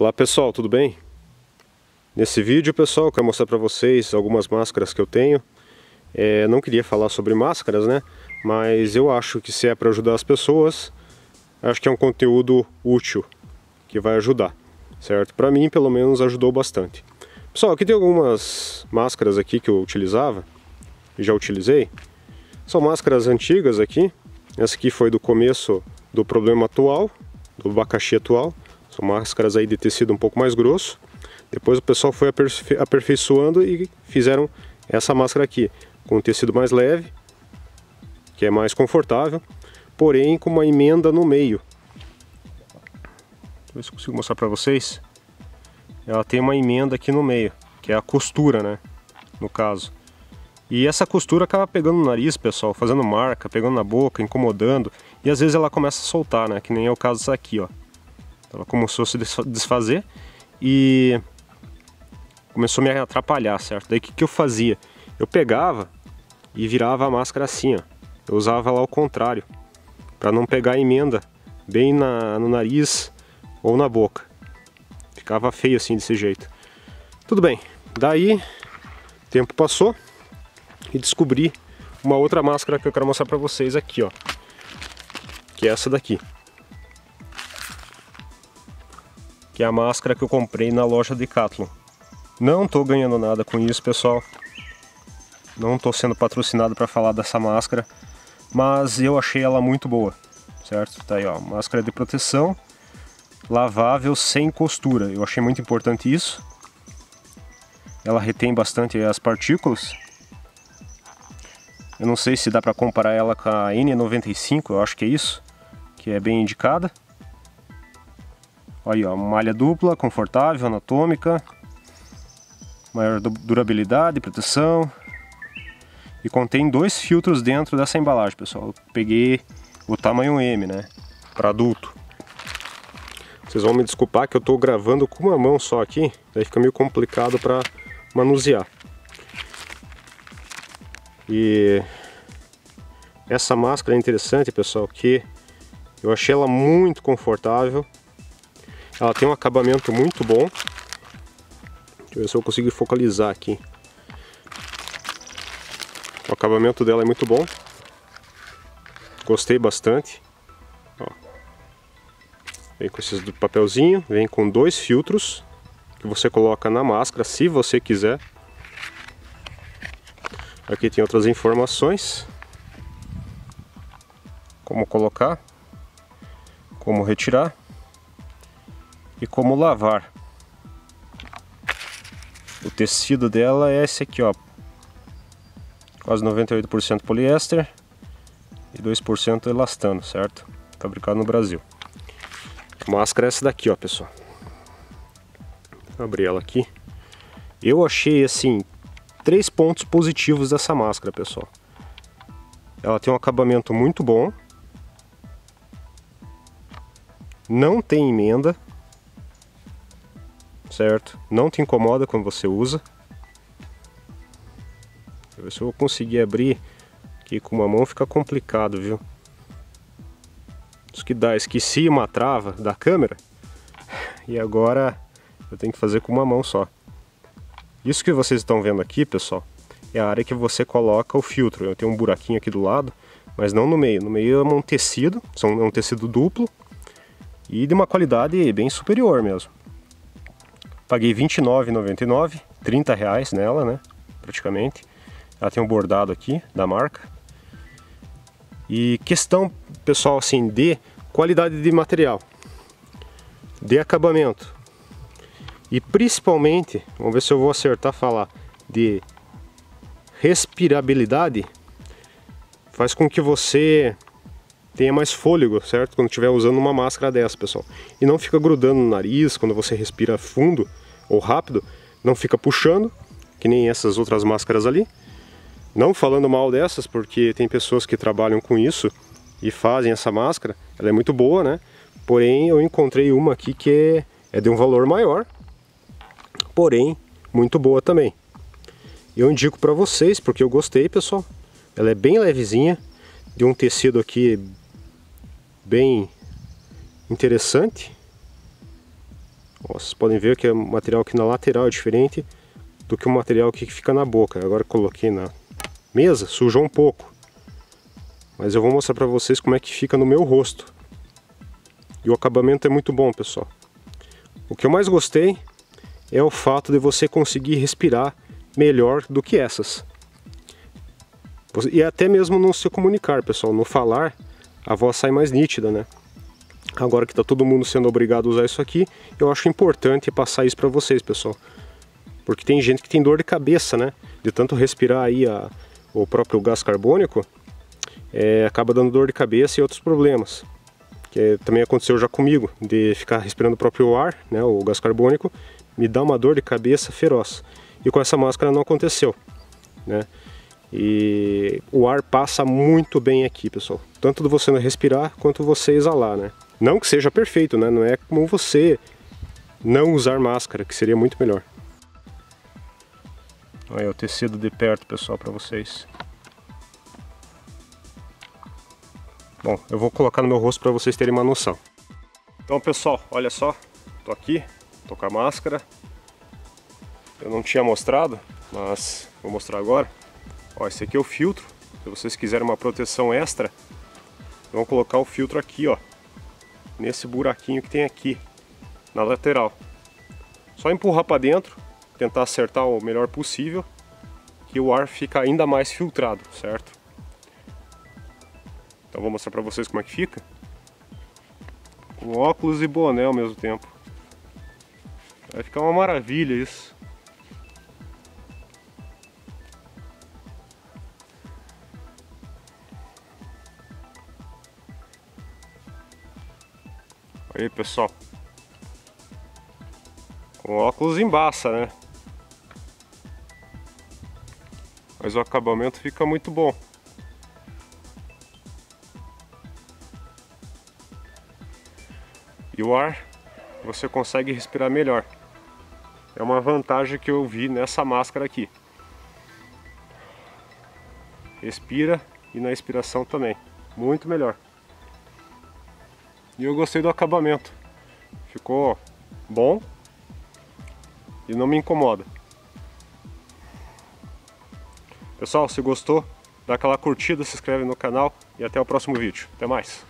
Olá pessoal, tudo bem? Nesse vídeo pessoal eu quero mostrar para vocês algumas máscaras que eu tenho. É, Não queria falar sobre máscaras né? Mas eu acho que se é para ajudar as pessoas Acho que é um conteúdo útil Que vai ajudar, certo? Para mim pelo menos ajudou bastante. Pessoal, aqui tem algumas máscaras aqui que eu utilizava e Já utilizei. São máscaras antigas aqui. Essa aqui foi do começo do problema atual Do abacaxi atual são máscaras aí de tecido um pouco mais grosso. Depois o pessoal foi aperfei aperfeiçoando e fizeram essa máscara aqui, com um tecido mais leve, que é mais confortável, porém com uma emenda no meio. Deixa eu ver se consigo mostrar para vocês. Ela tem uma emenda aqui no meio, que é a costura, né? No caso. E essa costura acaba pegando no nariz, pessoal, fazendo marca, pegando na boca, incomodando. E às vezes ela começa a soltar, né? Que nem é o caso dessa aqui, ó. Ela começou a se desfazer e começou a me atrapalhar, certo? Daí o que, que eu fazia? Eu pegava e virava a máscara assim, ó. Eu usava lá ao contrário, para não pegar emenda bem na, no nariz ou na boca. Ficava feio assim desse jeito. Tudo bem, daí tempo passou e descobri uma outra máscara que eu quero mostrar para vocês aqui, ó. Que é essa daqui. Que é a máscara que eu comprei na loja Decathlon. Não estou ganhando nada com isso, pessoal. Não estou sendo patrocinado para falar dessa máscara, mas eu achei ela muito boa, certo? Tá aí, ó, máscara de proteção, lavável sem costura. Eu achei muito importante isso. Ela retém bastante as partículas. Eu não sei se dá para comparar ela com a N95, eu acho que é isso, que é bem indicada. Aí, ó, malha dupla, confortável, anatômica, maior durabilidade, proteção. E contém dois filtros dentro dessa embalagem, pessoal. Eu peguei o tamanho M, né, para adulto. Vocês vão me desculpar que eu estou gravando com uma mão só aqui, daí fica meio complicado para manusear. E essa máscara é interessante, pessoal, que eu achei ela muito confortável ela tem um acabamento muito bom. Deixa eu ver se eu consigo focalizar aqui. O acabamento dela é muito bom. Gostei bastante. Ó. Vem com esses do papelzinho, vem com dois filtros que você coloca na máscara, se você quiser. Aqui tem outras informações. Como colocar, como retirar e como lavar. O tecido dela é esse aqui, ó. Quase 98% poliéster e 2% elastano, certo? Fabricado no Brasil. A máscara é essa daqui, ó, pessoal. Vou abrir ela aqui. Eu achei, assim, três pontos positivos dessa máscara, pessoal. Ela tem um acabamento muito bom. Não tem emenda certo? Não te incomoda quando você usa. Deixa eu ver se eu vou conseguir abrir aqui com uma mão fica complicado, viu? Isso que dá, esqueci uma trava da câmera e agora eu tenho que fazer com uma mão só. Isso que vocês estão vendo aqui, pessoal, é a área que você coloca o filtro. Eu tenho um buraquinho aqui do lado, mas não no meio. No meio é um tecido, é um tecido duplo e de uma qualidade bem superior mesmo. Paguei R$29,99, 30 reais nela, né? Praticamente. Ela tem um bordado aqui da marca. E questão, pessoal, assim, de qualidade de material, de acabamento e principalmente, vamos ver se eu vou acertar falar, de respirabilidade, faz com que você tenha mais fôlego, certo? Quando estiver usando uma máscara dessa, pessoal. E não fica grudando no nariz quando você respira fundo ou rápido, não fica puxando, que nem essas outras máscaras ali. Não falando mal dessas, porque tem pessoas que trabalham com isso e fazem essa máscara, ela é muito boa, né? Porém, eu encontrei uma aqui que é, é de um valor maior, porém, muito boa também. Eu indico para vocês, porque eu gostei, pessoal. Ela é bem levezinha, de um tecido aqui bem interessante. Vocês podem ver que o material aqui na lateral é diferente do que o material que fica na boca. Agora coloquei na mesa, sujou um pouco. Mas eu vou mostrar para vocês como é que fica no meu rosto. E o acabamento é muito bom, pessoal. O que eu mais gostei é o fato de você conseguir respirar melhor do que essas. E até mesmo no se comunicar, pessoal, no falar, a voz sai mais nítida, né? Agora que está todo mundo sendo obrigado a usar isso aqui, eu acho importante passar isso para vocês, pessoal. Porque tem gente que tem dor de cabeça, né? De tanto respirar aí a, o próprio gás carbônico, é, acaba dando dor de cabeça e outros problemas. Que também aconteceu já comigo, de ficar respirando o próprio ar, né, o gás carbônico, me dá uma dor de cabeça feroz. E com essa máscara não aconteceu, né? E o ar passa muito bem aqui, pessoal. Tanto de você respirar quanto você exalar, né? Não que seja perfeito, né? Não é como você não usar máscara, que seria muito melhor. Olha o tecido de perto, pessoal, para vocês. Bom, eu vou colocar no meu rosto para vocês terem uma noção. Então, pessoal, olha só. Tô aqui, tô com a máscara. Eu não tinha mostrado, mas vou mostrar agora. Ó, esse aqui é o filtro. Se vocês quiserem uma proteção extra, vão colocar o filtro aqui, ó nesse buraquinho que tem aqui na lateral. Só empurrar para dentro, tentar acertar o melhor possível, que o ar fica ainda mais filtrado, certo? Então vou mostrar para vocês como é que fica. Com óculos e boné ao mesmo tempo. Vai ficar uma maravilha isso. Aí pessoal. Com óculos embaça, né? Mas o acabamento fica muito bom. E o ar você consegue respirar melhor. É uma vantagem que eu vi nessa máscara aqui. Respira e na expiração também. Muito melhor. E eu gostei do acabamento. Ficou bom e não me incomoda. Pessoal, se gostou, dá aquela curtida, se inscreve no canal e até o próximo vídeo. Até mais!